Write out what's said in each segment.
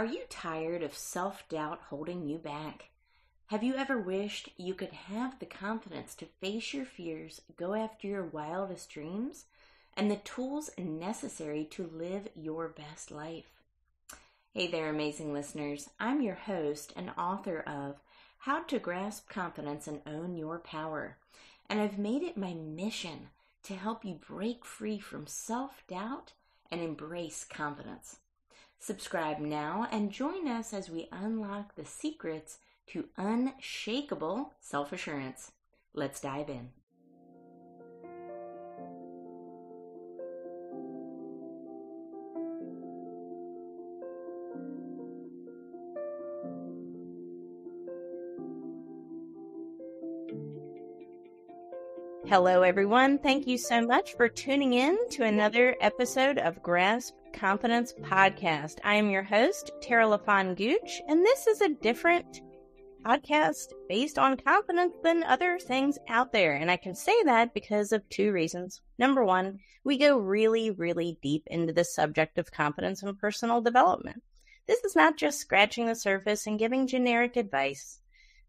Are you tired of self doubt holding you back? Have you ever wished you could have the confidence to face your fears, go after your wildest dreams, and the tools necessary to live your best life? Hey there, amazing listeners. I'm your host and author of How to Grasp Confidence and Own Your Power. And I've made it my mission to help you break free from self doubt and embrace confidence. Subscribe now and join us as we unlock the secrets to unshakable self assurance. Let's dive in. Hello, everyone. Thank you so much for tuning in to another episode of Grasp Confidence Podcast. I am your host, Tara LaFon Gooch, and this is a different podcast based on confidence than other things out there. And I can say that because of two reasons. Number one, we go really, really deep into the subject of confidence and personal development. This is not just scratching the surface and giving generic advice.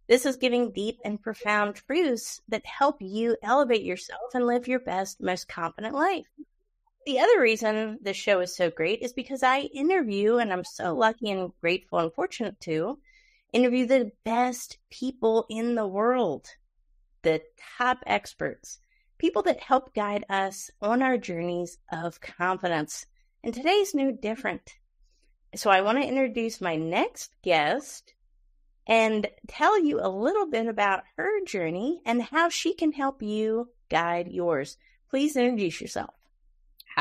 This is giving deep and profound truths that help you elevate yourself and live your best, most confident life. The other reason this show is so great is because I interview, and I'm so lucky and grateful and fortunate to interview the best people in the world, the top experts, people that help guide us on our journeys of confidence. And today's no different. So I want to introduce my next guest, and tell you a little bit about her journey and how she can help you guide yours. Please introduce yourself.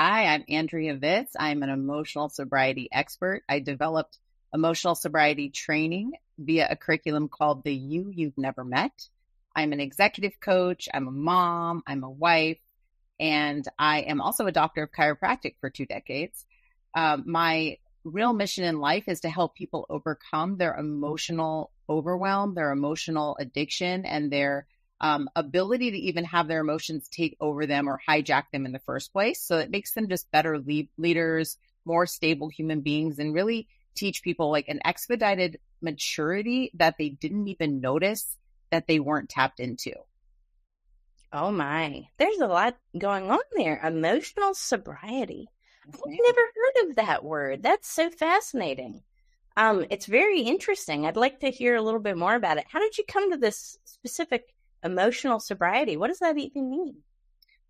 Hi, I'm Andrea Vitz. I'm an emotional sobriety expert. I developed emotional sobriety training via a curriculum called The You You've Never Met. I'm an executive coach, I'm a mom, I'm a wife, and I am also a doctor of chiropractic for two decades. Um, my real mission in life is to help people overcome their emotional overwhelm, their emotional addiction, and their um, ability to even have their emotions take over them or hijack them in the first place. So it makes them just better lead- leaders, more stable human beings, and really teach people like an expedited maturity that they didn't even notice that they weren't tapped into. Oh my, there's a lot going on there. Emotional sobriety. I've never heard of that word. That's so fascinating. Um, it's very interesting. I'd like to hear a little bit more about it. How did you come to this specific emotional sobriety? What does that even mean?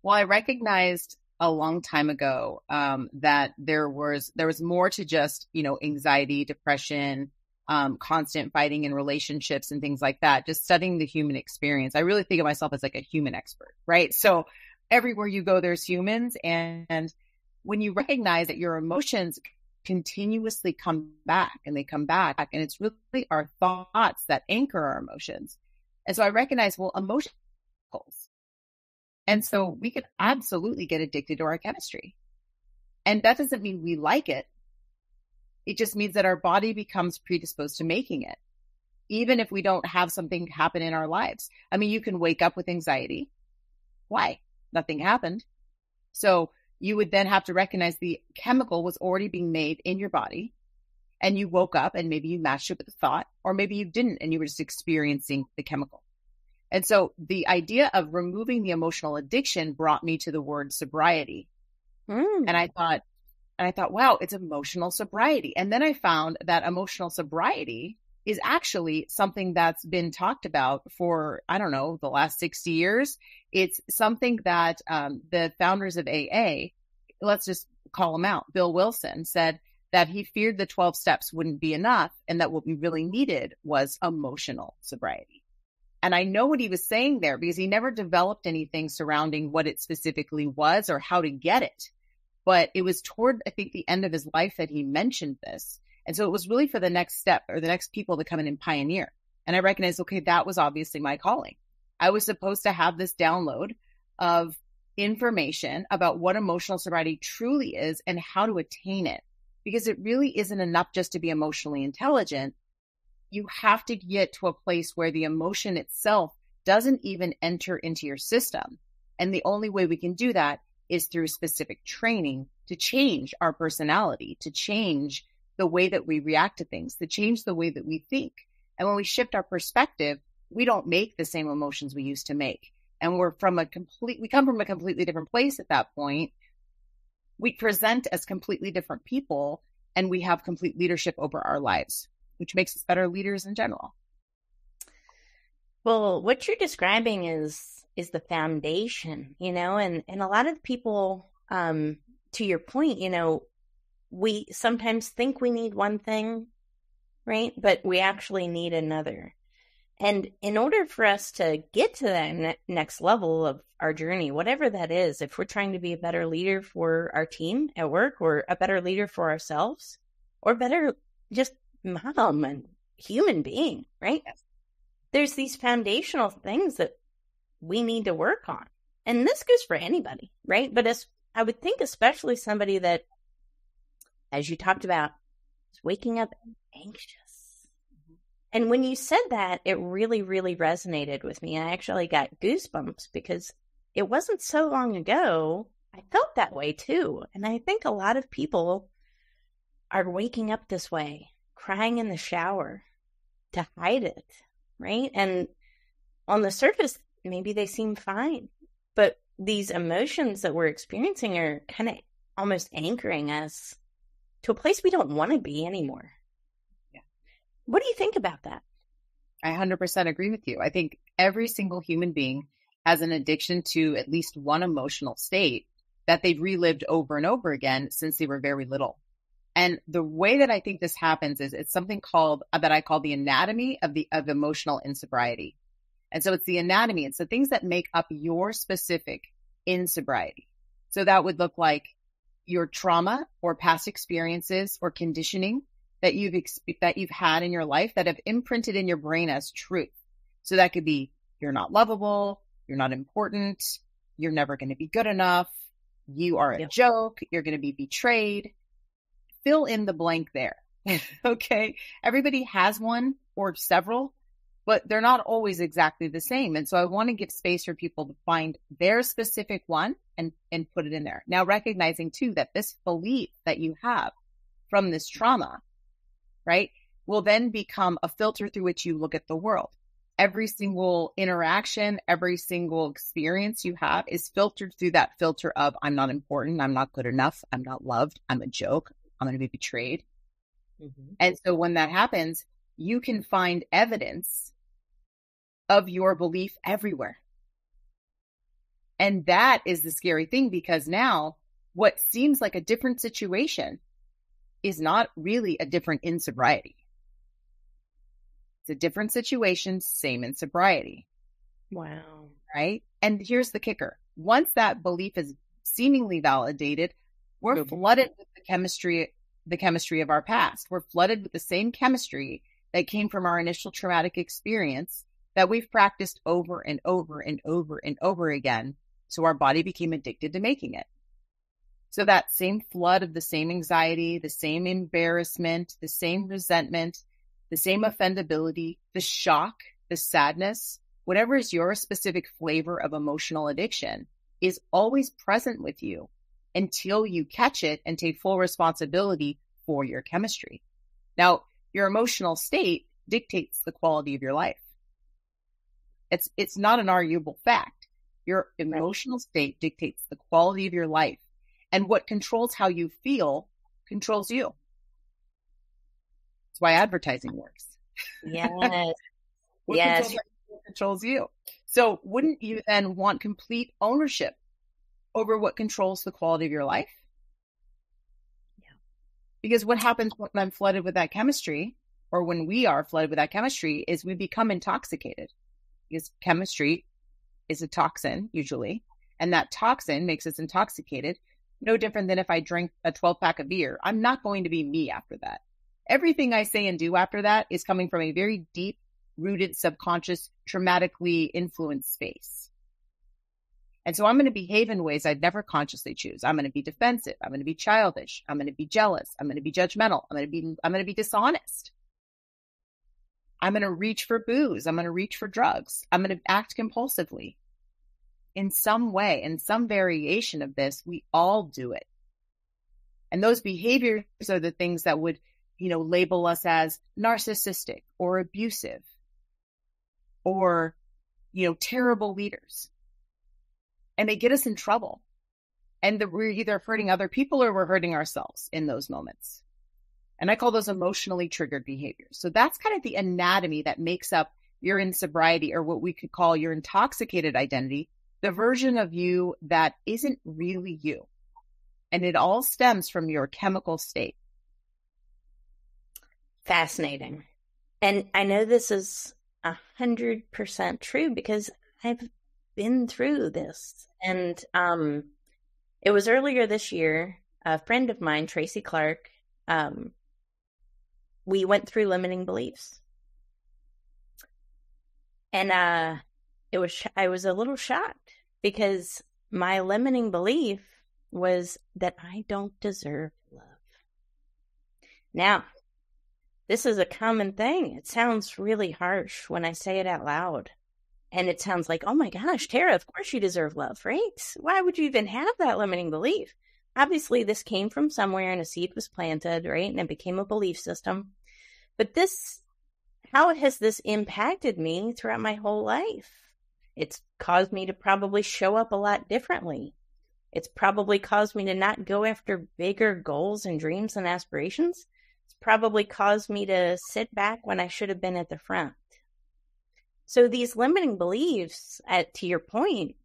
Well, I recognized a long time ago um, that there was there was more to just you know anxiety, depression, um, constant fighting in relationships and things like that. Just studying the human experience, I really think of myself as like a human expert, right? So everywhere you go, there's humans, and, and when you recognize that your emotions continuously come back and they come back and it's really our thoughts that anchor our emotions. And so I recognize, well, emotions. And so we could absolutely get addicted to our chemistry. And that doesn't mean we like it. It just means that our body becomes predisposed to making it, even if we don't have something happen in our lives. I mean, you can wake up with anxiety. Why? Nothing happened. So you would then have to recognize the chemical was already being made in your body and you woke up and maybe you matched it with a thought or maybe you didn't and you were just experiencing the chemical. And so the idea of removing the emotional addiction brought me to the word sobriety. Mm. And I thought, and I thought, wow, it's emotional sobriety. And then I found that emotional sobriety is actually something that's been talked about for, I don't know, the last 60 years. It's something that um, the founders of AA, let's just call them out, Bill Wilson said that he feared the 12 steps wouldn't be enough and that what we really needed was emotional sobriety. And I know what he was saying there because he never developed anything surrounding what it specifically was or how to get it. But it was toward, I think, the end of his life that he mentioned this. And so it was really for the next step or the next people to come in and pioneer. And I recognized, okay, that was obviously my calling. I was supposed to have this download of information about what emotional sobriety truly is and how to attain it. Because it really isn't enough just to be emotionally intelligent. You have to get to a place where the emotion itself doesn't even enter into your system. And the only way we can do that is through specific training to change our personality, to change the way that we react to things, to change the way that we think. And when we shift our perspective, we don't make the same emotions we used to make. And we're from a complete, we come from a completely different place at that point. We present as completely different people and we have complete leadership over our lives, which makes us better leaders in general. Well, what you're describing is is the foundation, you know, and and a lot of people um to your point, you know, we sometimes think we need one thing, right? But we actually need another. And in order for us to get to that ne- next level of our journey, whatever that is, if we're trying to be a better leader for our team at work or a better leader for ourselves or better just mom and human being, right? Yes. There's these foundational things that we need to work on. And this goes for anybody, right? But as I would think, especially somebody that as you talked about, is waking up anxious. And when you said that, it really, really resonated with me. I actually got goosebumps because it wasn't so long ago I felt that way too. And I think a lot of people are waking up this way, crying in the shower to hide it, right? And on the surface, maybe they seem fine, but these emotions that we're experiencing are kind of almost anchoring us to a place we don't want to be anymore. What do you think about that? I 100% agree with you. I think every single human being has an addiction to at least one emotional state that they've relived over and over again since they were very little. And the way that I think this happens is it's something called uh, that I call the anatomy of the of emotional insobriety. And so it's the anatomy. It's the things that make up your specific insobriety. So that would look like your trauma or past experiences or conditioning that you've exp- that you've had in your life that have imprinted in your brain as truth. So that could be you're not lovable, you're not important, you're never going to be good enough, you are a yep. joke, you're going to be betrayed. Fill in the blank there. Hmm. okay? Everybody has one or several but they're not always exactly the same. And so I want to give space for people to find their specific one and, and put it in there. Now, recognizing too that this belief that you have from this trauma, right, will then become a filter through which you look at the world. Every single interaction, every single experience you have is filtered through that filter of I'm not important, I'm not good enough, I'm not loved, I'm a joke, I'm going to be betrayed. Mm-hmm. And so when that happens, you can find evidence of your belief everywhere. And that is the scary thing because now what seems like a different situation is not really a different in sobriety. It's a different situation, same in sobriety. Wow. Right. And here's the kicker. Once that belief is seemingly validated, we're mm-hmm. flooded with the chemistry, the chemistry of our past. We're flooded with the same chemistry that came from our initial traumatic experience that we've practiced over and over and over and over again. So our body became addicted to making it. So that same flood of the same anxiety, the same embarrassment, the same resentment, the same offendability, the shock, the sadness, whatever is your specific flavor of emotional addiction is always present with you until you catch it and take full responsibility for your chemistry. Now, your emotional state dictates the quality of your life. It's it's not an arguable fact. Your emotional state dictates the quality of your life. And what controls how you feel controls you. That's why advertising works. Yes. yes. Controls, controls you. So wouldn't you then want complete ownership over what controls the quality of your life? Because what happens when I'm flooded with that chemistry, or when we are flooded with that chemistry, is we become intoxicated. Because chemistry is a toxin, usually, and that toxin makes us intoxicated. No different than if I drink a 12 pack of beer. I'm not going to be me after that. Everything I say and do after that is coming from a very deep rooted subconscious, traumatically influenced space. And so I'm going to behave in ways I'd never consciously choose. I'm going to be defensive. I'm going to be childish. I'm going to be jealous. I'm going to be judgmental. I'm going to be, I'm going to be dishonest. I'm going to reach for booze. I'm going to reach for drugs. I'm going to act compulsively. In some way, in some variation of this, we all do it. And those behaviors are the things that would you know, label us as narcissistic or abusive or, you know, terrible leaders. And they get us in trouble. And the, we're either hurting other people or we're hurting ourselves in those moments. And I call those emotionally triggered behaviors. So that's kind of the anatomy that makes up your in sobriety or what we could call your intoxicated identity, the version of you that isn't really you. And it all stems from your chemical state. Fascinating. And I know this is a hundred percent true because I've been through this. And um it was earlier this year, a friend of mine, Tracy Clark, um, we went through limiting beliefs. And uh it was I was a little shocked because my limiting belief was that I don't deserve love. Now, this is a common thing. It sounds really harsh when I say it out loud. And it sounds like, oh my gosh, Tara, of course you deserve love, right? Why would you even have that limiting belief? Obviously, this came from somewhere and a seed was planted, right? And it became a belief system. But this, how has this impacted me throughout my whole life? It's caused me to probably show up a lot differently. It's probably caused me to not go after bigger goals and dreams and aspirations. It's probably caused me to sit back when I should have been at the front. So these limiting beliefs, at to your point,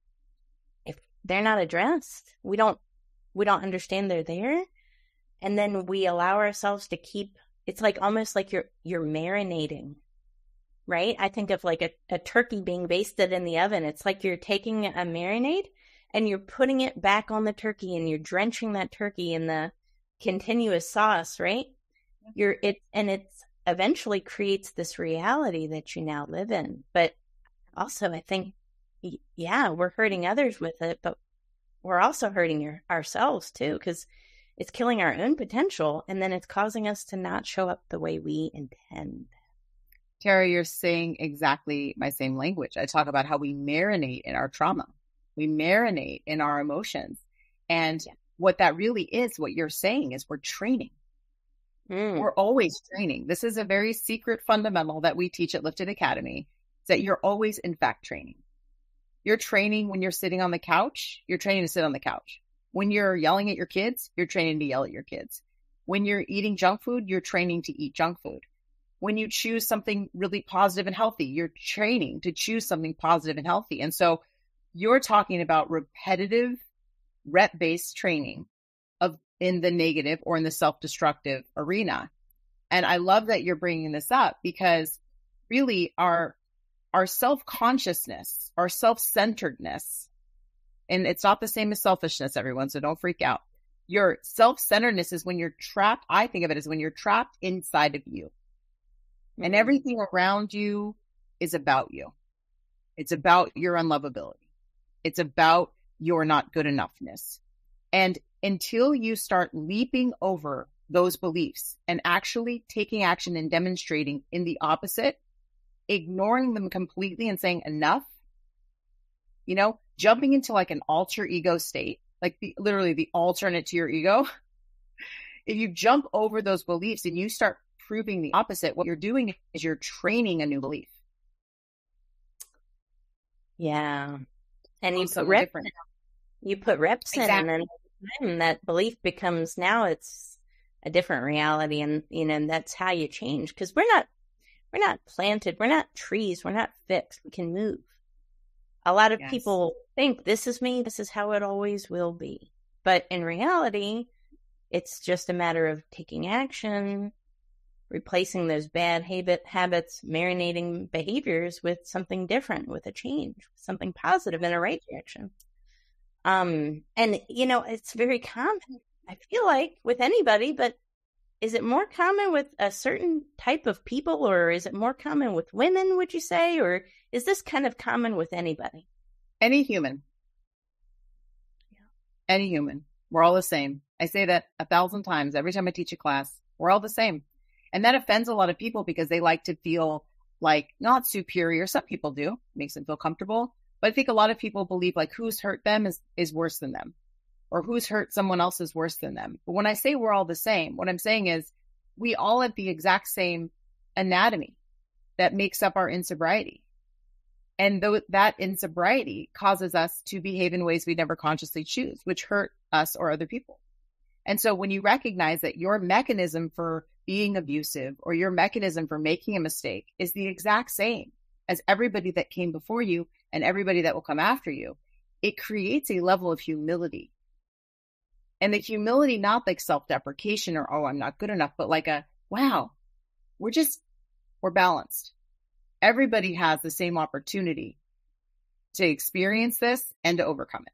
if they're not addressed, we don't we don't understand they're there, and then we allow ourselves to keep. It's like almost like you're you're marinating right? I think of like a, a turkey being basted in the oven. It's like you're taking a marinade and you're putting it back on the turkey and you're drenching that turkey in the continuous sauce, right? Mm-hmm. You're it and it's eventually creates this reality that you now live in. But also I think yeah, we're hurting others with it, but we're also hurting your, ourselves too because it's killing our own potential and then it's causing us to not show up the way we intend. Tara, you're saying exactly my same language. I talk about how we marinate in our trauma, we marinate in our emotions. And yeah. what that really is, what you're saying is we're training. Mm. We're always training. This is a very secret fundamental that we teach at Lifted Academy is that you're always, in fact, training. You're training when you're sitting on the couch, you're training to sit on the couch. When you're yelling at your kids, you're training to yell at your kids. When you're eating junk food, you're training to eat junk food when you choose something really positive and healthy, you're training to choose something positive and healthy. And so you're talking about repetitive rep based training of in the negative or in the self destructive arena. And I love that you're bringing this up because really our, our self consciousness, our self centeredness, and it's not the same as selfishness, everyone. So don't freak out. Your self centeredness is when you're trapped. I think of it as when you're trapped inside of you and everything around you is about you. It's about your unlovability. It's about your not good enoughness. And until you start leaping over those beliefs and actually taking action and demonstrating in the opposite, ignoring them completely and saying enough, you know, jumping into like an alter ego state, like the, literally the alternate to your ego. If you jump over those beliefs and you start proving the opposite. What you're doing is you're training a new belief. Yeah. And you put reps in, you put reps exactly. in and then that belief becomes now it's a different reality and you know that's how you change because we're not we're not planted we're not trees we're not fixed we can move a lot of yes. people think this is me this is how it always will be but in reality it's just a matter of taking action replacing those bad habit habits, marinating behaviors with something different, with a change, something positive in a right direction. Um, and you know, it's very common. I feel like with anybody, but is it more common with a certain type of people, or is it more common with women? Would you say, or is this kind of common with anybody? Any human. Yeah. Any human. We're all the same. I say that a thousand times every time I teach a class. We're all the same. And that offends a lot of people because they like to feel like not superior. Some people do, makes them feel comfortable. But I think a lot of people believe like who's hurt them is, is worse than them or who's hurt someone else is worse than them. But when I say we're all the same, what I'm saying is we all have the exact same anatomy that makes up our insobriety. And that insobriety causes us to behave in ways we never consciously choose, which hurt us or other people. And so when you recognize that your mechanism for being abusive or your mechanism for making a mistake is the exact same as everybody that came before you and everybody that will come after you, it creates a level of humility. And the humility, not like self deprecation or, oh, I'm not good enough, but like a, wow, we're just, we're balanced. Everybody has the same opportunity to experience this and to overcome it.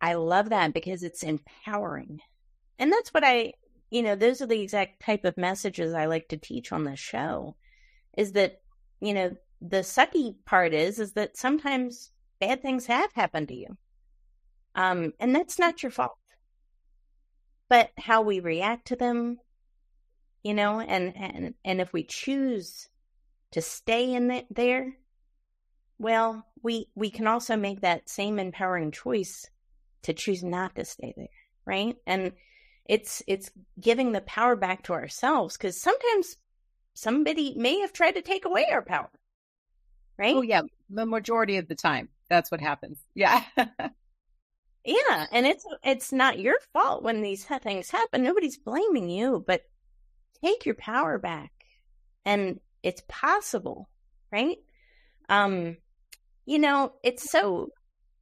I love that because it's empowering. And that's what I, you know, those are the exact type of messages I like to teach on this show is that, you know, the sucky part is, is that sometimes bad things have happened to you. Um, and that's not your fault. But how we react to them, you know, and, and, and if we choose to stay in it there, well, we, we can also make that same empowering choice to choose not to stay there, right? And it's it's giving the power back to ourselves because sometimes somebody may have tried to take away our power, right? Oh yeah, the majority of the time that's what happens. Yeah. yeah, and it's it's not your fault when these things happen. Nobody's blaming you, but take your power back. And it's possible, right? Um you know, it's so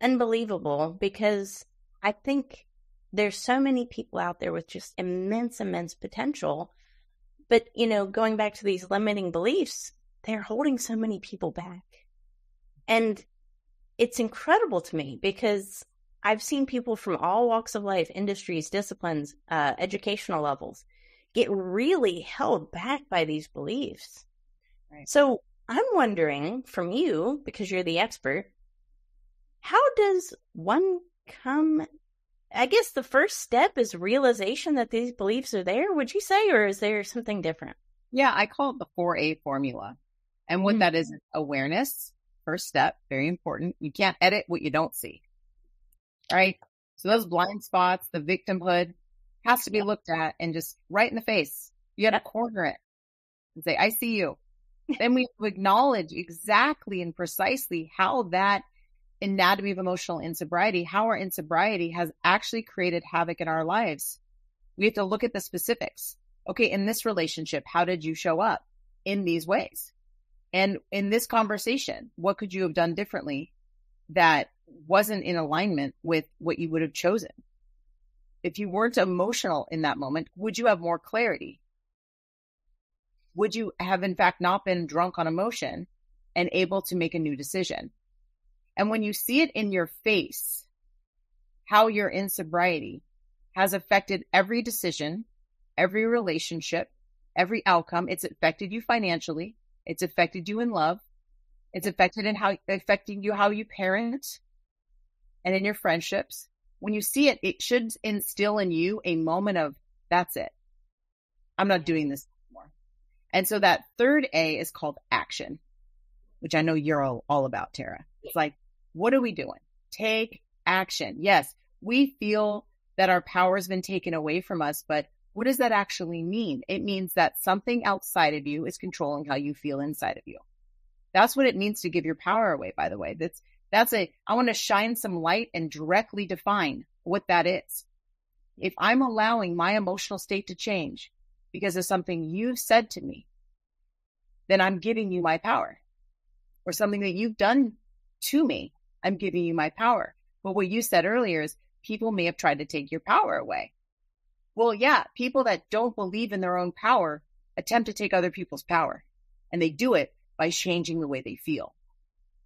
unbelievable because I think there's so many people out there with just immense, immense potential. But, you know, going back to these limiting beliefs, they're holding so many people back. And it's incredible to me because I've seen people from all walks of life, industries, disciplines, uh, educational levels get really held back by these beliefs. Right. So I'm wondering from you, because you're the expert, how does one come I guess the first step is realization that these beliefs are there, would you say, or is there something different? Yeah, I call it the 4A formula. And what mm-hmm. that is awareness, first step, very important. You can't edit what you don't see. Right? So those blind spots, the victimhood has to be looked at and just right in the face. You got to corner it and say, I see you. then we acknowledge exactly and precisely how that anatomy of emotional insobriety, how our insobriety has actually created havoc in our lives. We have to look at the specifics. Okay, in this relationship, how did you show up in these ways? And in this conversation, what could you have done differently that wasn't in alignment with what you would have chosen? If you weren't emotional in that moment, would you have more clarity? Would you have, in fact, not been drunk on emotion and able to make a new decision? And when you see it in your face, how your insobriety has affected every decision, every relationship, every outcome, it's affected you financially, it's affected you in love, it's affected in how affecting you how you parent and in your friendships. When you see it, it should instill in you a moment of that's it. I'm not doing this anymore. And so that third A is called action, which I know you're all, all about, Tara. It's like what are we doing? Take action. Yes, we feel that our power has been taken away from us, but what does that actually mean? It means that something outside of you is controlling how you feel inside of you. That's what it means to give your power away, by the way. That's, that's a, I want to shine some light and directly define what that is. If I'm allowing my emotional state to change because of something you've said to me, then I'm giving you my power or something that you've done to me. I'm giving you my power. But what you said earlier is people may have tried to take your power away. Well, yeah, people that don't believe in their own power attempt to take other people's power and they do it by changing the way they feel.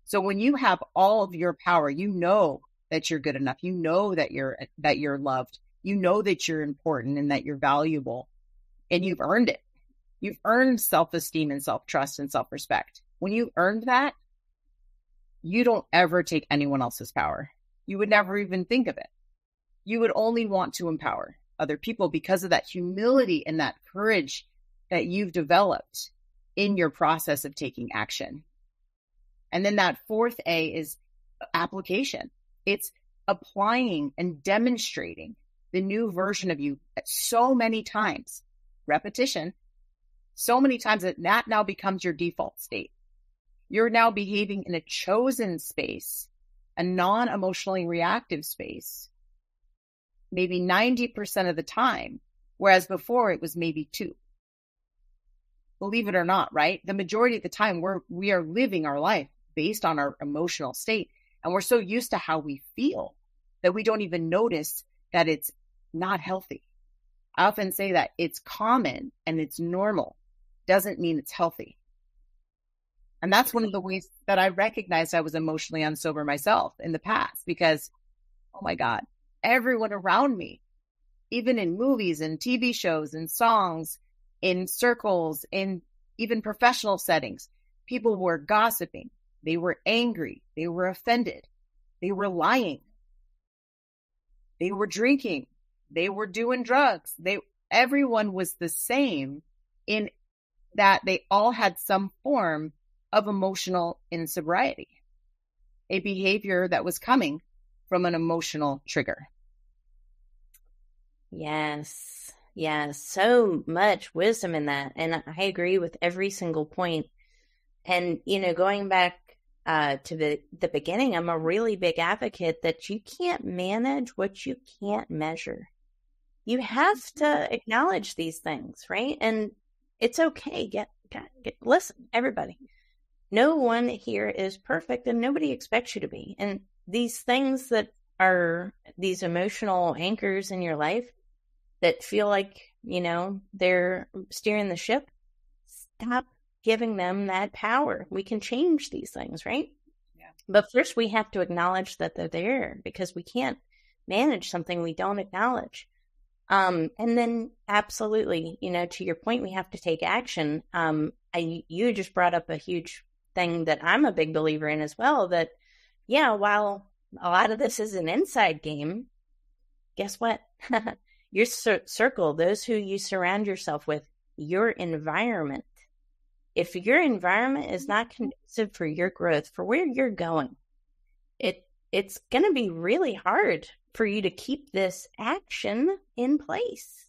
So when you have all of your power, you know that you're good enough. You know that you're, that you're loved. You know that you're important and that you're valuable and you've earned it. You've earned self esteem and self trust and self respect. When you've earned that, you don't ever take anyone else's power. You would never even think of it. You would only want to empower other people because of that humility and that courage that you've developed in your process of taking action. And then that fourth A is application. It's applying and demonstrating the new version of you so many times, repetition, so many times that that now becomes your default state. You're now behaving in a chosen space, a non emotionally reactive space, maybe 90% of the time, whereas before it was maybe two. Believe it or not, right? The majority of the time we're, we are living our life based on our emotional state. And we're so used to how we feel that we don't even notice that it's not healthy. I often say that it's common and it's normal doesn't mean it's healthy. And that's one of the ways that I recognized I was emotionally unsober myself in the past because, oh my God, everyone around me, even in movies and TV shows and songs, in circles, in even professional settings, people were gossiping, they were angry. They were offended. They were lying. They were drinking. They were doing drugs. They, everyone was the same in that they all had some form of emotional insobriety, a behavior that was coming from an emotional trigger. Yes. Yes. So much wisdom in that. And I agree with every single point. And, you know, going back uh, to the, the beginning, I'm a really big advocate that you can't manage what you can't measure. You have to mm-hmm. acknowledge these things, right? And it's okay. Get, get, get listen, everybody. No one here is perfect and nobody expects you to be. And these things that are these emotional anchors in your life that feel like, you know, they're steering the ship, stop giving them that power. We can change these things, right? Yeah. But first, we have to acknowledge that they're there because we can't manage something we don't acknowledge. Um, and then, absolutely, you know, to your point, we have to take action. Um, I, you just brought up a huge thing that I'm a big believer in as well. That, yeah, while a lot of this is an inside game, guess what? your cir- circle, those who you surround yourself with, your environment if your environment is not mm-hmm. conducive for your growth, for where you're going, it it's going to be really hard for you to keep this action in place.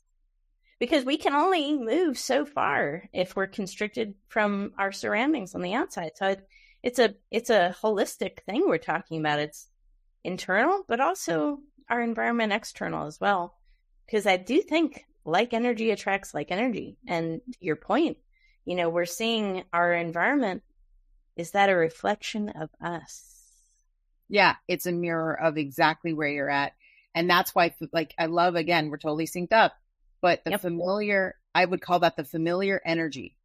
Because we can only move so far if we're constricted from our surroundings on the outside. So it, it's a it's a holistic thing we're talking about. It's internal, but also our environment external as well. Because I do think like energy attracts like energy. And your point, you know, we're seeing our environment. Is that a reflection of us? Yeah, it's a mirror of exactly where you're at. And that's why, like, I love, again, we're totally synced up, but the yep. familiar, I would call that the familiar energy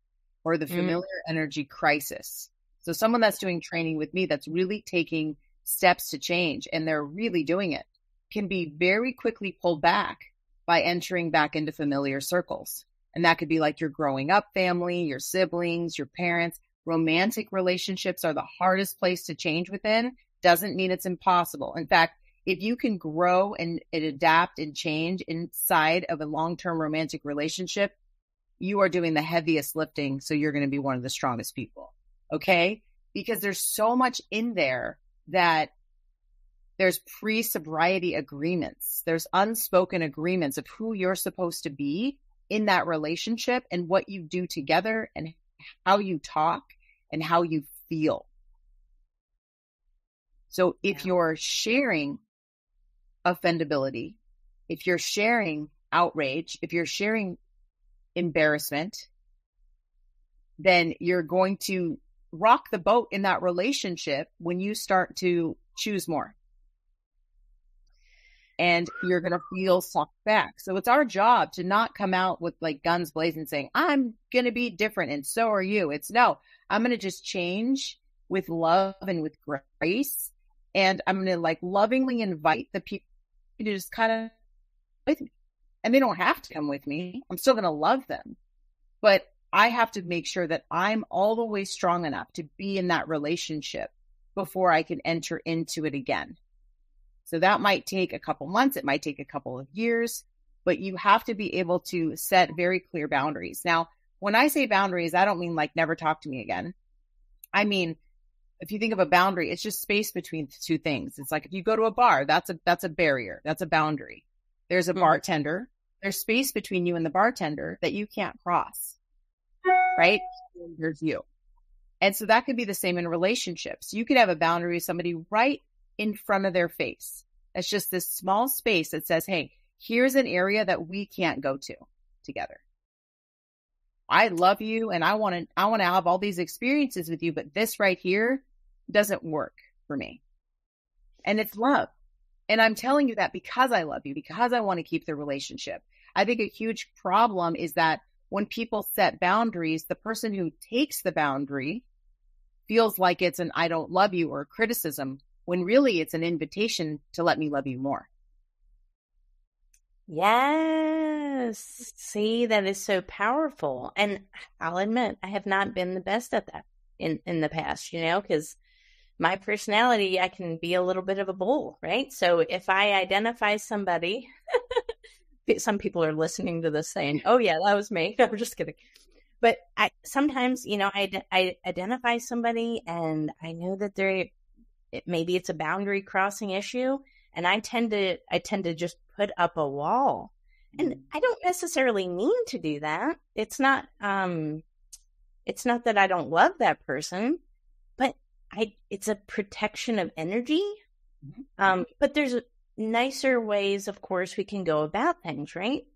or the mm. familiar mm. energy crisis. So someone that's doing training with me that's really taking steps to change and they're really doing it can be very quickly pulled back by entering back into familiar circles. And that could be like your growing up family, your siblings, your parents. Romantic relationships are the hardest place to change within. Doesn't mean it's impossible. In fact, if you can grow and, and adapt and change inside of a long term romantic relationship, you are doing the heaviest lifting. So you're going to be one of the strongest people. Okay. Because there's so much in there that there's pre sobriety agreements. There's unspoken agreements of who you're supposed to be in that relationship and what you do together and how you talk and how you feel. So if yeah. you're sharing offendability, if you're sharing outrage, if you're sharing embarrassment, then you're going to rock the boat in that relationship when you start to choose more and you're going to feel sucked back. So it's our job to not come out with like guns blazing saying, I'm going to be different and so are you. It's no, I'm going to just change with love and with grace. And I'm going to like lovingly invite the people to just kind of with me. And they don't have to come with me. I'm still going to love them. But I have to make sure that I'm all the way strong enough to be in that relationship before I can enter into it again. So that might take a couple months. It might take a couple of years, but you have to be able to set very clear boundaries. Now, when I say boundaries, I don't mean like never talk to me again. I mean, if you think of a boundary, it's just space between two things. It's like if you go to a bar, that's a that's a barrier, that's a boundary. There's a Mhm. bartender. There's space between you and the bartender that you can't cross. Right? There's you. And so that could be the same in relationships. You could have a boundary with somebody right in front of their face. It's just this small space that says, Hey, here's an area that we can't go to together. I love you and I want to, I want to have all these experiences with you, but this right here doesn't work for me. And it's love. And I'm telling you that because I love you, because I want to keep the relationship. I think a huge problem is that when people set boundaries, the person who takes the boundary feels like it's an I don't love you or criticism when really it's an invitation to let me love you more. Yes. See, that is so powerful. And I'll admit, I have not been the best at that in, in the past, you know, because my personality, I can be a little bit of a bull, right? So if I identify somebody, some people are listening to this saying, oh, yeah, that was me. No, I'm just kidding. But I sometimes, you know, I, I identify somebody and I know that they're, it, maybe it's a boundary crossing issue and I tend to I tend to just put up a wall. And I don't necessarily mean to do that. It's not um it's not that I don't love that person, I it's a protection of energy. Mhm. Um but there's nicer ways of course we can go about things, right?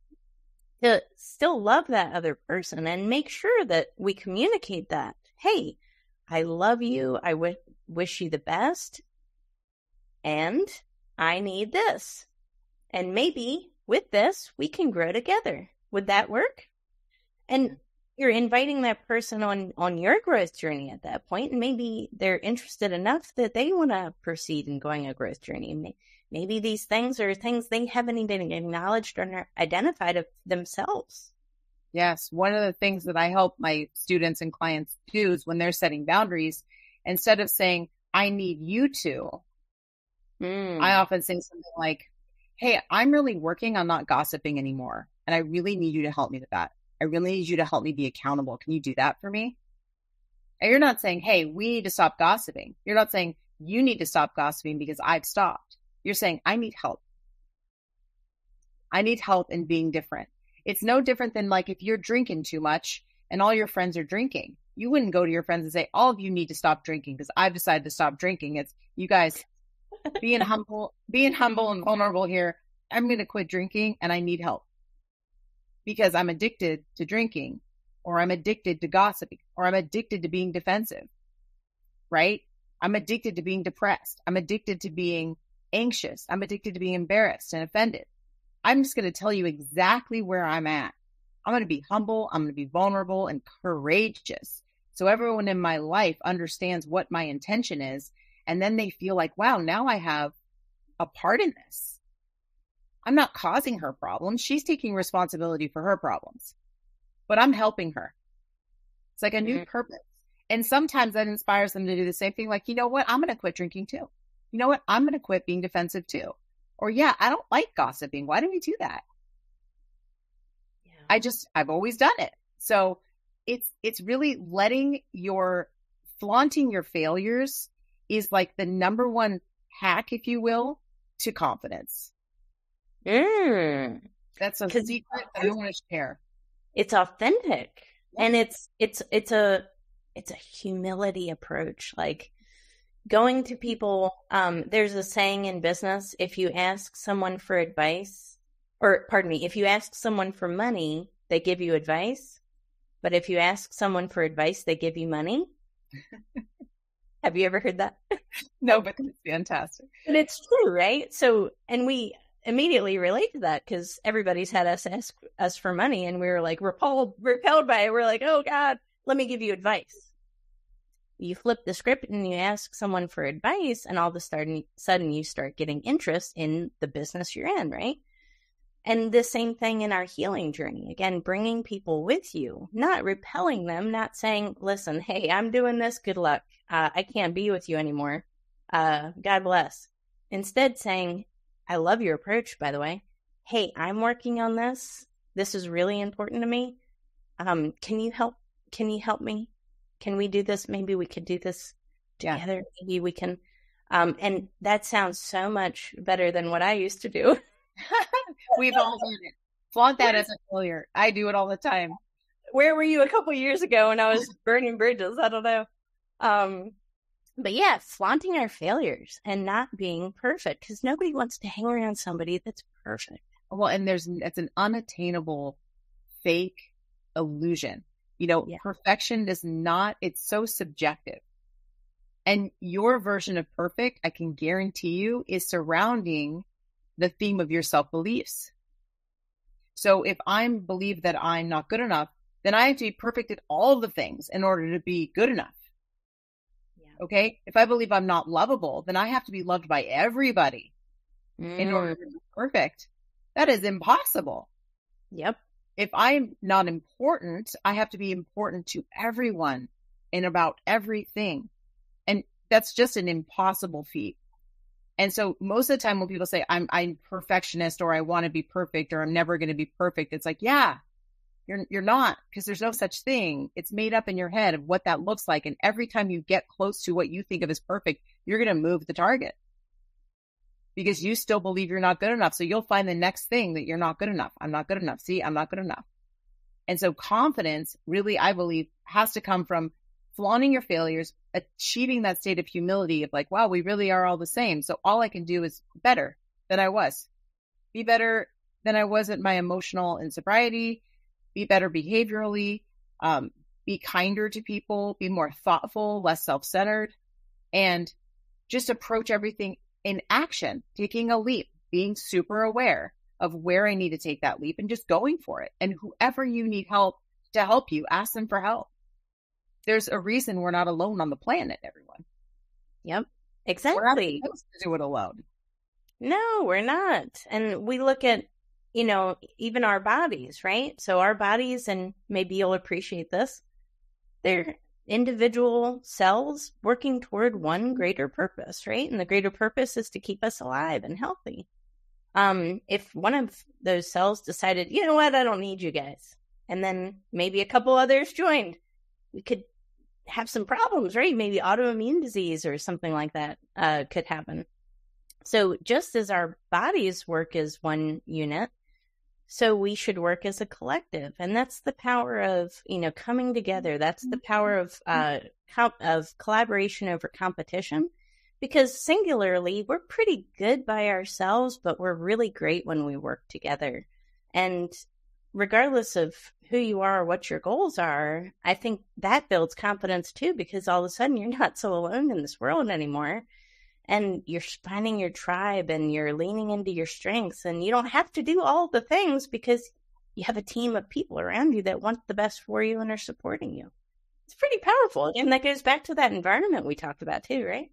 To still love that other person and make sure that we communicate that. Hey, I love you. I w- wish you the best. And I need this. And maybe with this, we can grow together. Would that work? And you're inviting that person on, on your growth journey at that point, and maybe they're interested enough that they want to proceed in going a growth journey. Maybe these things are things they haven't even acknowledged or identified of themselves. Yes. One of the things that I help my students and clients do is when they're setting boundaries, instead of saying, I need you to, Mm. I often say something like, Hey, I'm really working on not gossiping anymore. And I really need you to help me with that. I really need you to help me be accountable. Can you do that for me? And you're not saying, Hey, we need to stop gossiping. You're not saying you need to stop gossiping because I've stopped. You're saying, I need help. I need help in being different. It's no different than like if you're drinking too much and all your friends are drinking. You wouldn't go to your friends and say, all of you need to stop drinking because I've decided to stop drinking. It's you guys being humble, being humble and vulnerable here. I'm going to quit drinking and I need help because I'm addicted to drinking or I'm addicted to gossiping or I'm addicted to being defensive, right? I'm addicted to being depressed. I'm addicted to being anxious. I'm addicted to being embarrassed and offended. I'm just going to tell you exactly where I'm at. I'm going to be humble. I'm going to be vulnerable and courageous. So everyone in my life understands what my intention is. And then they feel like, wow, now I have a part in this. I'm not causing her problems. She's taking responsibility for her problems, but I'm helping her. It's like a new Mhm. purpose. And sometimes that inspires them to do the same thing. Like, you know what? I'm going to quit drinking too. You know what? I'm going to quit being defensive too. Or yeah, I don't like gossiping. Why do we do that? Yeah. I just, I've always done it. So it's, it's really letting your flaunting your failures is like the number one hack, if you will, to confidence. Mm. That's a secret I want to share. it's authentic and it's it's it's a it's a humility approach like going to people um there's a saying in business if you ask someone for advice or pardon me if you ask someone for money they give you advice but if you ask someone for advice they give you money have you ever heard that No, but it's fantastic. but it's true, right? So, and we immediately relate to that because everybody's had us ask us for money, and we were like repelled, repelled by it. We're like, oh God, let me give you advice. You flip the script and you ask someone for advice, and all of a sudden, you start getting interest in the business you're in, right? And the same thing in our healing journey. Again, bringing people with you, not repelling them, not saying, listen, hey, I'm doing this. Good luck. Uh, I can't be with you anymore. Uh, God bless. Instead, saying, I love your approach, by the way. Hey, I'm working on this. This is really important to me. Um, can you help? Can you help me? Can we do this? Maybe we could do this Yeah. together. Maybe we can. Um, and that sounds so much better than what I used to do. We've all done it. Flaunt that as a failure. I do it all the time. Where were you a couple years ago when I was burning bridges? I don't know. Um, but yeah, flaunting our failures and not being perfect because nobody wants to hang around somebody that's perfect. Well, and there's it's an unattainable fake illusion. You know, yeah. perfection does not, it's so subjective. And your version of perfect, I can guarantee you, is surrounding the theme of your self beliefs. So if I believe that I'm not good enough, then I have to be perfect at all the things in order to be good enough. Okay. If I believe I'm not lovable, then I have to be loved by everybody mm. in order to be perfect. That is impossible. Yep. If I'm not important, I have to be important to everyone and about everything. And that's just an impossible feat. And so most of the time when people say I'm I'm perfectionist or I want to be perfect or I'm never going to be perfect, it's like, yeah, you're you're not because there's no such thing. It's made up in your head of what that looks like and every time you get close to what you think of as perfect, you're going to move the target. Because you still believe you're not good enough. So you'll find the next thing that you're not good enough. I'm not good enough. See, I'm not good enough. And so confidence really, I believe, has to come from flaunting your failures, achieving that state of humility of like, wow, we really are all the same. So all I can do is better than I was, be better than I was at my emotional and sobriety, be better behaviorally, um, be kinder to people, be more thoughtful, less self centered, and just approach everything in action, taking a leap, being super aware of where I need to take that leap and just going for it. And whoever you need help to help you, ask them for help there's a reason we're not alone on the planet, everyone. Yep. Exactly. We're not supposed to do it alone. No, we're not. And we look at, you know, even our bodies, right? So our bodies, and maybe you'll appreciate this, they're individual cells working toward one greater purpose, right? And the greater purpose is to keep us alive and healthy. Um, if one of those cells decided, you know what, I don't need you guys, and then maybe a couple others joined, we could have some problems, right? Maybe autoimmune disease or something like that uh, could happen. So, just as our bodies work as one unit, so we should work as a collective, and that's the power of you know coming together. That's the power of uh, co- of collaboration over competition. Because singularly, we're pretty good by ourselves, but we're really great when we work together. And regardless of who you are or what your goals are, I think that builds confidence too, because all of a sudden you're not so alone in this world anymore. And you're finding your tribe and you're leaning into your strengths, and you don't have to do all the things because you have a team of people around you that want the best for you and are supporting you. It's pretty powerful. And that goes back to that environment we talked about too, right?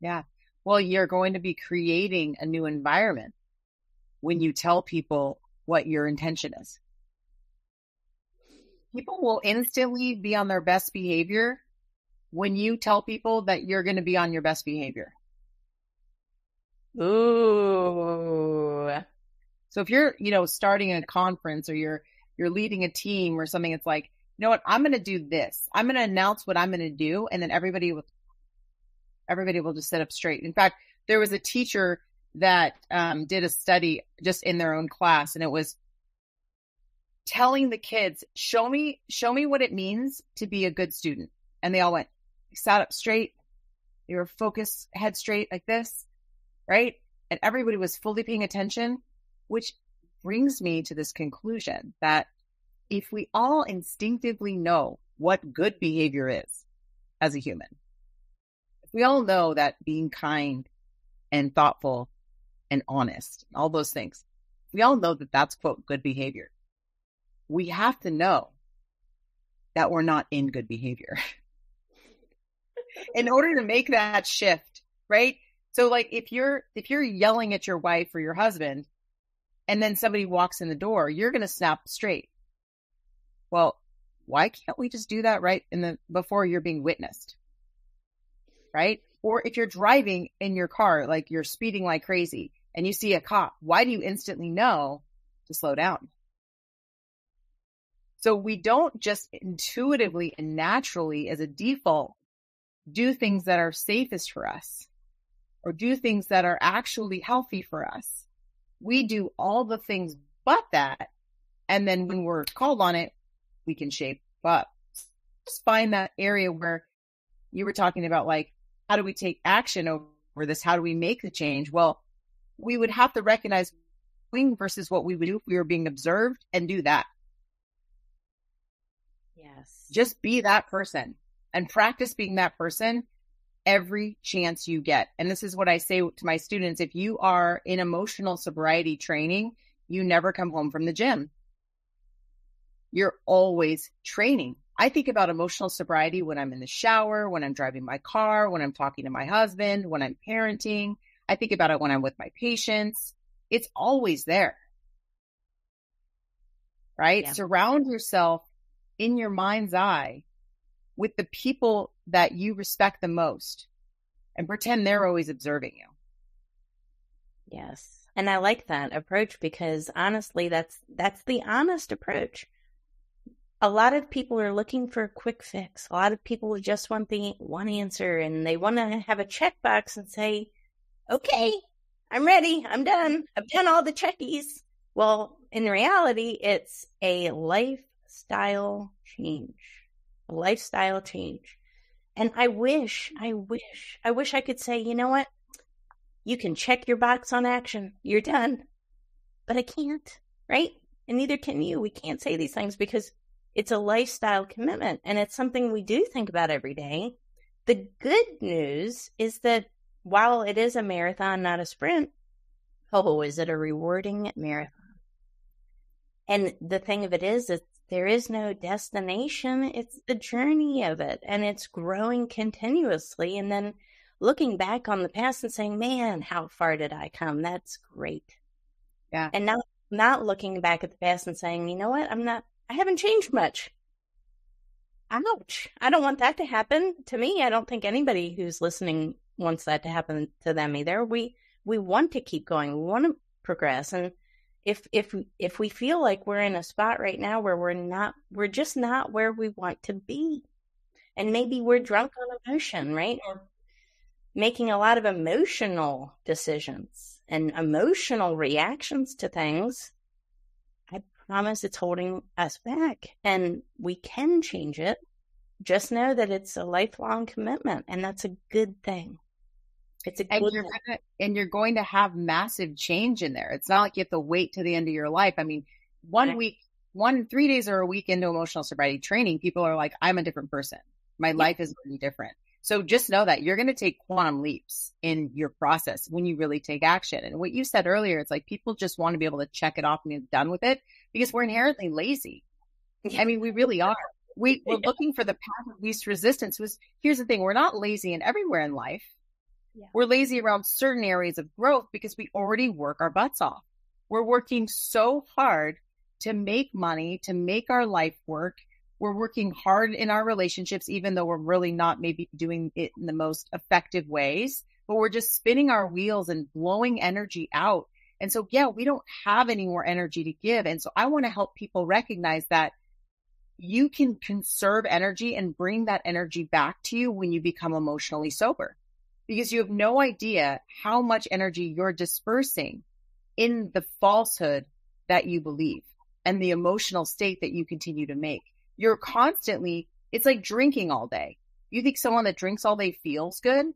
Yeah. Well, you're going to be creating a new environment when you tell people what your intention is people will instantly be on their best behavior when you tell people that you're going to be on your best behavior. Ooh. So if you're, you know, starting a conference or you're you're leading a team or something, it's like, you know what, I'm to do this. I'm to announce what I'm to do, and then everybody will everybody will just sit up straight. In fact, there was a teacher that um, did a study just in their own class, and it was telling the kids, show me, show me what it means to be a good student. And they all went, sat up straight. They were focused, head straight like this, right? And everybody was fully paying attention, which brings me to this conclusion that if we all instinctively know what good behavior is as a human, if we all know that being kind and thoughtful and honest, all those things, we all know that that's quote good behavior we have to know that we're not in good behavior in order to make that shift, right? So like if you're if you're yelling at your wife or your husband and then somebody walks in the door, you're going to snap straight. Well, why can't we just do that right in the before you're being witnessed? Right? Or if you're driving in your car like you're speeding like crazy and you see a cop, why do you instantly know to slow down? So we don't just intuitively and naturally as a default do things that are safest for us or do things that are actually healthy for us. we do all the things but that. And then when we're called on it, we can shape up. Just find that area where you were talking about, like, how do we take action over this? How do we make the change? Well, we would have to recognize versus what we would do if we were being observed and do that. Yes. Just be that person and practice being that person every chance you get. And this is what I say to my students. If you are in emotional sobriety training, you never come home from the gym. You're always training. I think about emotional sobriety when I'm in the shower, when I'm driving my car, when I'm talking to my husband, when I'm parenting. I think about it when I'm with my patients. It's always there. Right? Yeah. Surround yourself in your mind's eye with the people that you respect the most and pretend they're always observing you. Yes. And I like that approach because honestly that's that's the honest approach. A lot of people are looking for a quick fix. A lot of people just want the one answer and they want to have a checkbox and say, "Okay, I'm ready. I'm done. I've done all the checkies." Well, in reality, it's a lifestyle change. Lifestyle change. And I wish, I wish, I wish I could say, you know what? You can check your box on action. You're done. But I can't, right? And neither can you. We can't say these things because it's a lifestyle commitment and it's something we do think about every day. The good news is that while it is a marathon, not a sprint, oh, is it a rewarding marathon? And the thing of it is, it's there is no destination. It's the journey of it and it's growing continuously. And then looking back on the past and saying, man, how far did I come? That's great. Yeah. And not, not looking back at the past and saying, you know what? I'm not, I haven't changed much. Ouch. I don't want that to happen to me. I don't think anybody who's listening wants that to happen to them either. We, we want to keep going. We want to progress. And if if if we feel like we're in a spot right now where we're not we're just not where we want to be. And maybe we're drunk on emotion right? Or making a lot of emotional decisions and emotional reactions to things i promise it's holding us back and we can change it. Just know that it's a lifelong commitment and that's a good thing it's a and you're gonna, and you're going to have massive change in there. It's not like you have to wait to the end of your life. I mean, one right. week, one three days or a week into emotional sobriety training, people are like, "I'm a different person. My yeah. life is be different." So just know that you're going to take quantum leaps in your process when you really take action. And what you said earlier, it's like people just want to be able to check it off and be done with it because we're inherently lazy. Yeah. I mean, we really are. We, we're yeah. looking for the path of least resistance. Was here's the thing: we're not lazy and everywhere in life. Yeah. We're lazy around certain areas of growth because we already work our butts off. We're working so hard to make money, to make our life work. We're working hard in our relationships, even though we're really not maybe doing it in the most effective ways, but we're just spinning our wheels and blowing energy out. And so, yeah, we don't have any more energy to give. And so I want to help people recognize that you can conserve energy and bring that energy back to you when you become emotionally sober because you have no idea how much energy you're dispersing in the falsehood that you believe and the emotional state that you continue to make. You're constantly, it's like drinking all day. You think someone that drinks all day feels good?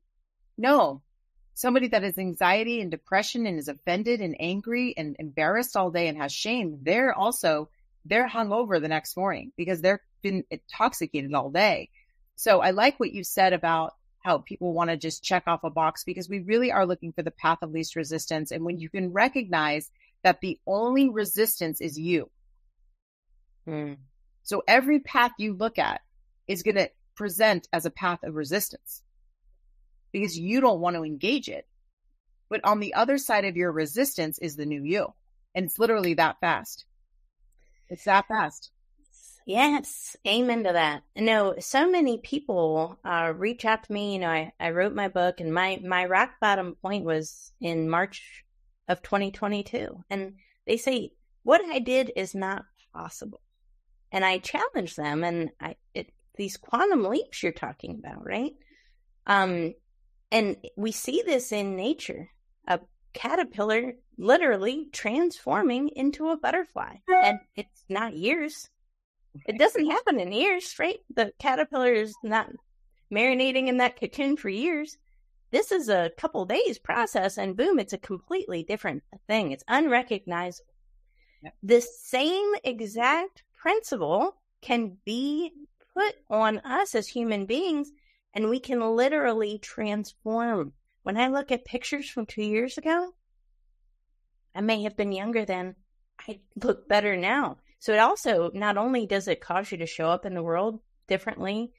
No. Somebody that has anxiety and depression and is offended and angry and embarrassed all day and has shame, they're also, they're hungover the next morning because they've been intoxicated all day. So I like what you said about how people want to just check off a box because we really are looking for the path of least resistance. And when you can recognize that the only resistance is you. Hmm. So every path you look at is going to present as a path of resistance because you don't want to engage it. But on the other side of your resistance is the new you. And it's literally that fast. It's that fast. Yes, amen to that. No, so many people uh, reach out to me. You know, I, I wrote my book, and my my rock bottom point was in March of 2022, and they say what I did is not possible, and I challenge them, and I it, these quantum leaps you're talking about, right? Um, and we see this in nature. A caterpillar literally transforming into a butterfly. And it's not years. It doesn't happen in years, right? The caterpillar is not marinating in that cocoon for years. This is a couple days process, and boom, it's a completely different thing. It's unrecognizable. Yep. This same exact principle can be put on us as human beings, and we can literally transform. When I look at pictures from two years ago, I may have been younger then. I look better now. So it also not only does it cause you to show up in the world differently,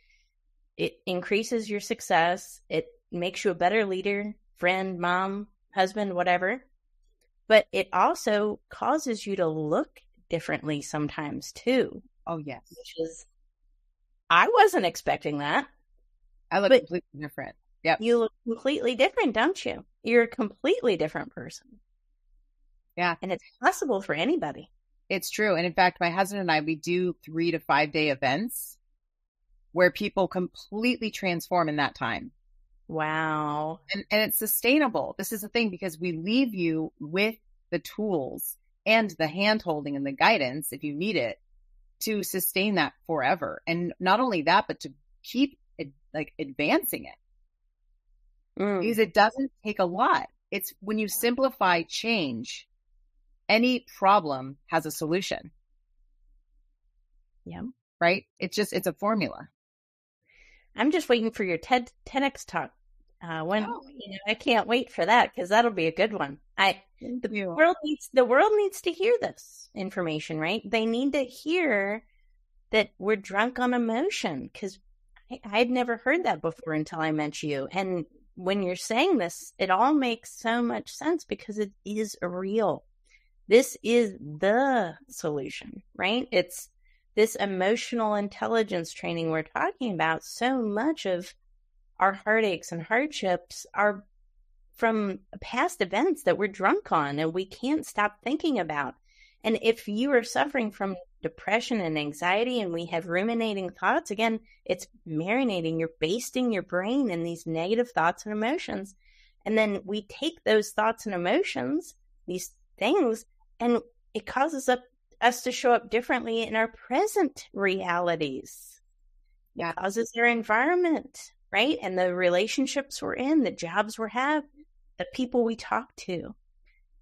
it increases your success, it makes you a better leader, friend, mom, husband, whatever. But it also causes you to look differently sometimes too. Oh yes. Which is I wasn't expecting that. I look completely different. Yep. You look completely different, don't you? You're a completely different person. Yeah. And it's possible for anybody. It's true. And in fact, my husband and I, we do three to five day events where people completely transform in that time. Wow. And, and it's sustainable. This is the thing because we leave you with the tools and the hand holding and the guidance if you need it to sustain that forever. And not only that, but to keep it like advancing it. Mm. Because it doesn't take a lot. It's when you simplify change, any problem has a solution. Yeah. Right? It's just, it's a formula. I'm just waiting for your TED TEDx talk. Uh, when oh. you know, I can't wait for that because that'll be a good one. I Thank the you. world needs the world needs to hear this information, right? They need to hear that we're drunk on emotion because I'd never heard that before until I met you. And when you're saying this, it all makes so much sense because it is real. This is the solution, right? It's this emotional intelligence training we're talking about. So much of our heartaches and hardships are from past events that we're drunk on and we can't stop thinking about. And if you are suffering from depression and anxiety and we have ruminating thoughts, again, it's marinating. You're basting your brain in these negative thoughts and emotions. And then we take those thoughts and emotions, these things, and it causes us to show up differently in our present realities. Yeah. It causes our environment, right? And the relationships we're in, the jobs we have, the people we talk to.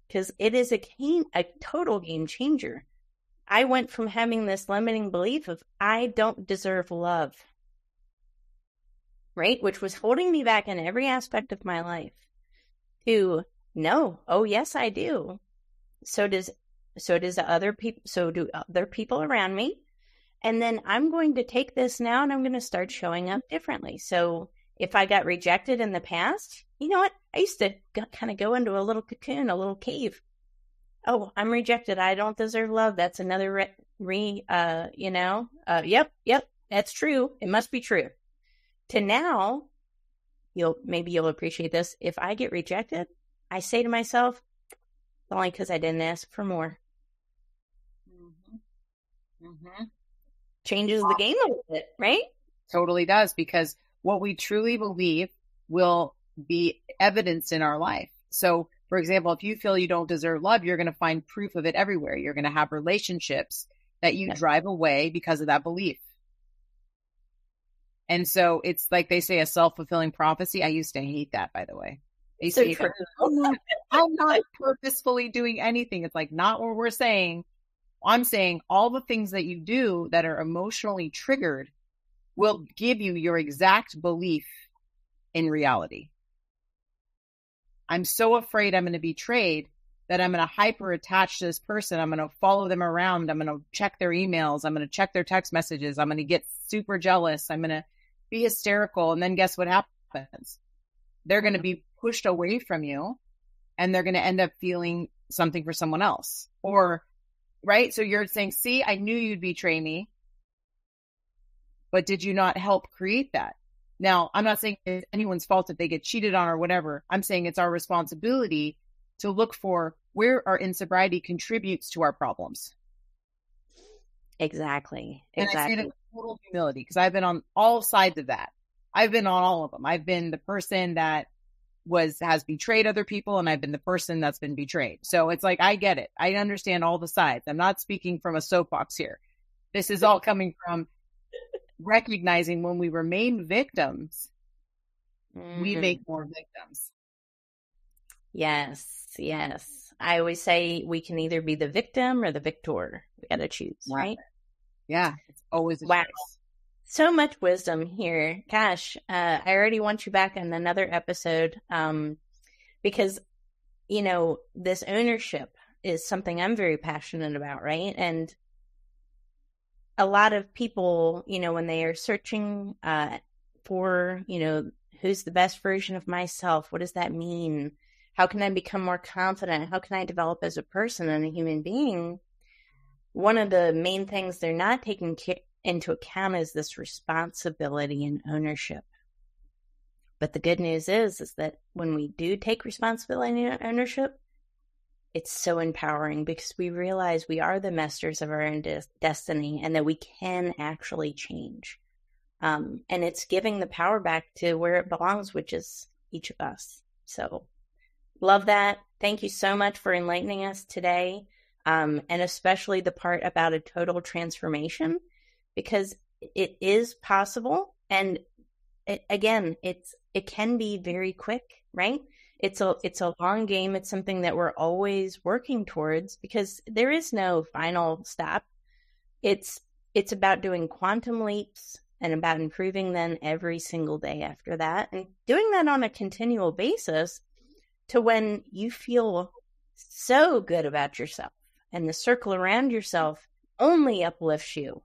Because it is a game, a total game changer. I went from having this limiting belief of I don't deserve love, right? Which was holding me back in every aspect of my life to no, oh yes, I do so does so does other people so do other people around me. And then i'm going to take this now and i'm going to start showing up differently. So if i got rejected in the past you know what? I used to kind of go into a little cocoon a little cave. Oh i'm rejected. I don't deserve love. That's another re, re uh you know uh yep yep that's true. It must be true. To now you'll maybe you'll appreciate this. If i get rejected i say to myself only because I didn't ask for more. Mm-hmm. Mm-hmm. Changes the game a little bit, right? Totally does because what we truly believe will be evidence in our life. So, for example, if you feel you don't deserve love, you're going to find proof of it everywhere. You're going to have relationships that you drive away because of that belief. And so it's like they say a self fulfilling prophecy. I used to hate that, by the way. They so say, I'm not purposefully doing anything. It's like not what we're saying. I'm saying all the things that you do that are emotionally triggered will give you your exact belief in reality. I'm so afraid I'm going to be betrayed that I'm going to hyper attach to this person. I'm going to follow them around. I'm going to check their emails. I'm going to check their text messages. I'm going to get super jealous. I'm going to be hysterical. And then guess what happens? They're going to mm-hmm. be pushed away from you and they're going to end up feeling something for someone else. Or, right? So you're saying, see, I knew you'd betray me, but did you not help create that? Now, I'm not saying it's anyone's fault if they get cheated on or whatever. I'm saying it's our responsibility to look for where our insobriety contributes to our problems. Exactly. Exactly. And I say total humility because I've been on all sides of that. I've been on all of them. I've been the person that was has betrayed other people and I've been the person that's been betrayed. So it's like I get it. I understand all the sides. I'm not speaking from a soapbox here. This is all coming from recognizing when we remain victims, mm-hmm. we make more victims. Yes, yes. I always say we can either be the victim or the victor. We got to choose, right? Yeah, it's always wow. Choice so much wisdom here. Gosh, uh, I already want you back in another episode um, because, you know, this ownership is something I'm very passionate about, right? And a lot of people, you know, when they are searching uh, for, you know, who's the best version of myself, what does that mean? How can I become more confident? How can I develop as a person and a human being? One of the main things they're not taking care into account is this responsibility and ownership. But the good news is, is that when we do take responsibility and ownership, it's so empowering because we realize we are the masters of our own de- destiny and that we can actually change. Um, and it's giving the power back to where it belongs, which is each of us. So, love that. Thank you so much for enlightening us today, um, and especially the part about a total transformation because it is possible and it, again it's it can be very quick right? It's a it's a long game. It's something that we're always working towards because there is no final stop. It's it's about doing quantum leaps and about improving then every single day after that and doing that on a continual basis to when you feel so good about yourself and the circle around yourself only uplifts you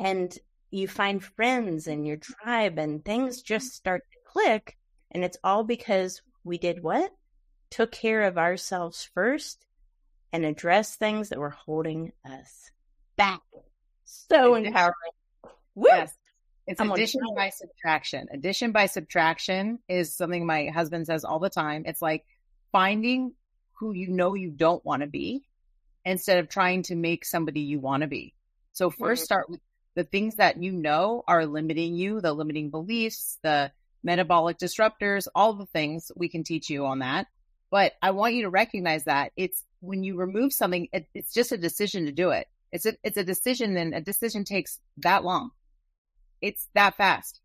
and you find friends and your tribe and things just mm. start to click and it's all because we did what took care of ourselves first and addressed things that were holding us back so empowering Woo! Yes. It's I'm addition by subtraction. Addition by subtraction is something my husband says all the time. It's like finding who you know you don't want to be instead of trying to make somebody you want to be. So 1st mm-hmm. start with the things that you know are limiting you, the limiting beliefs, the metabolic disruptors, all the things we can teach you on that. But I want you to recognize that it's when you remove something, it, it's just a decision to do it. It's a, it's a decision and a decision takes that long. It's that fast.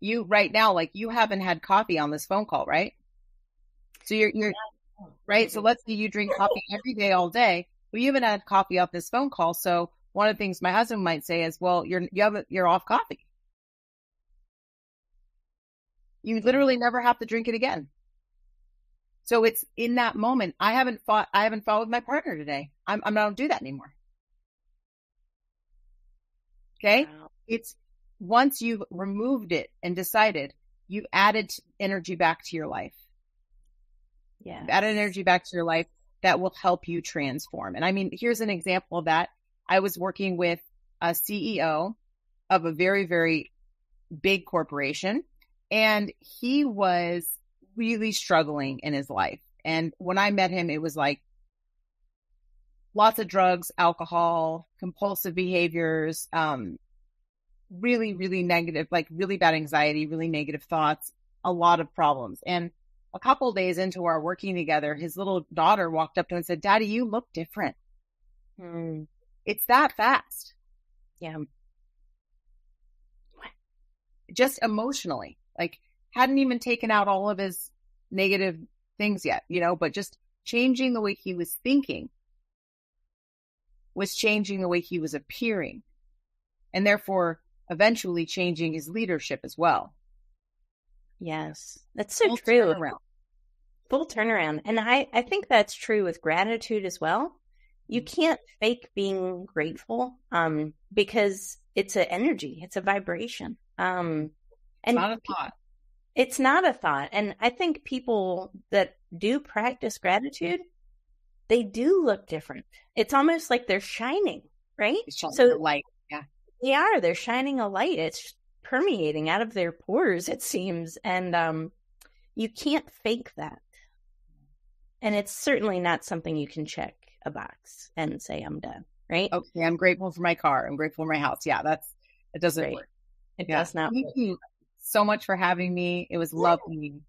You right now, like you haven't had coffee on this phone call, right? So you're, you're, right. So let's say you drink coffee every day, all day. Well, you haven't had coffee off this phone call. So one of the things my husband might say is, well, you're, you have, you're off coffee. You literally never have to drink it again. So it's in that moment. I haven't fought, I haven't fought with my partner today. I'm, I'm not do that anymore. Okay. Wow. It's once you've removed it and decided you've added energy back to your life. Yeah. Added energy back to your life that will help you transform. And I mean, here's an example of that. I was working with a CEO of a very, very big corporation and he was really struggling in his life. And when I met him, it was like lots of drugs, alcohol, compulsive behaviors, um, really, really negative, like really bad anxiety, really negative thoughts, a lot of problems. And a couple days into our working together, his little daughter walked up to him and said, Daddy, you look different. Hmm. It's that fast. Yeah. Just emotionally, like hadn't even taken out all of his negative things yet, you know, but just changing the way he was thinking was changing the way he was appearing and therefore eventually changing his leadership as well. Yes, that's so Full true. Turnaround. Full turnaround. And I, I think that's true with gratitude as well you can't fake being grateful um, because it's an energy, it's a vibration. Um, and it's not a thought. It's not a thought. And I think people that do practice gratitude, they do look different. It's almost like they're shining, right? So light, yeah. They are. They're shining a light. It's permeating out of their pores, it seems. And um, you can't fake that. And it's certainly not something you can check a box and say I'm done. Right? Okay, I'm grateful for my car. I'm grateful for my house. Yeah, that's it doesn't right. work. It yeah. does not Thank work. you so much for having me. It was lovely.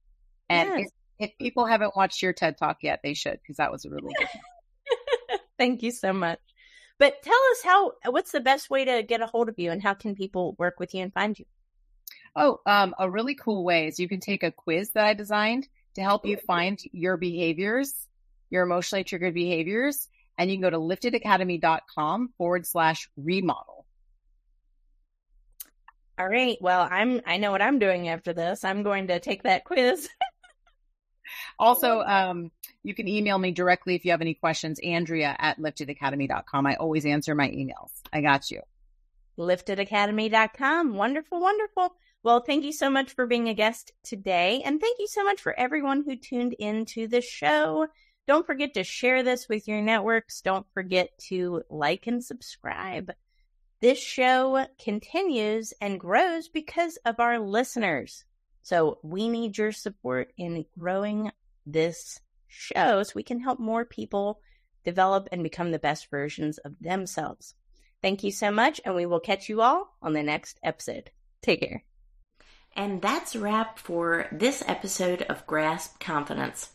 And yes. if people haven't watched your TED Talk yet, they should because that was a really good one. Thank you so much. But tell us how what's the best way to get a hold of you and how can people work with you and find you? Oh, um, a really cool way is you can take a quiz that I designed to help you find your behaviors, your emotionally triggered behaviors, and you can go to liftedacademy.com forward slash remodel. All right. Well, I'm I know what I'm doing after this. I'm going to take that quiz. also, um, you can email me directly if you have any questions, Andrea at liftedacademy.com. I always answer my emails. I got you. Liftedacademy.com. Wonderful, wonderful. Well, thank you so much for being a guest today. And thank you so much for everyone who tuned into the show. Don't forget to share this with your networks. Don't forget to like and subscribe. This show continues and grows because of our listeners. So we need your support in growing this show so we can help more people develop and become the best versions of themselves. Thank you so much, and we will catch you all on the next episode. Take care. And that's wrap for this episode of Grasp Confidence.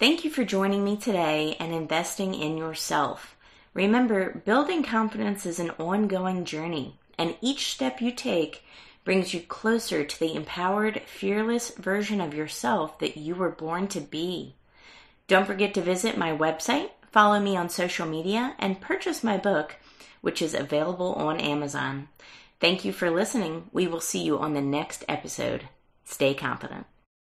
Thank you for joining me today and investing in yourself. Remember, building confidence is an ongoing journey, and each step you take brings you closer to the empowered, fearless version of yourself that you were born to be. Don't forget to visit my website, follow me on social media, and purchase my book, which is available on Amazon. Thank you for listening. We will see you on the next episode. Stay confident.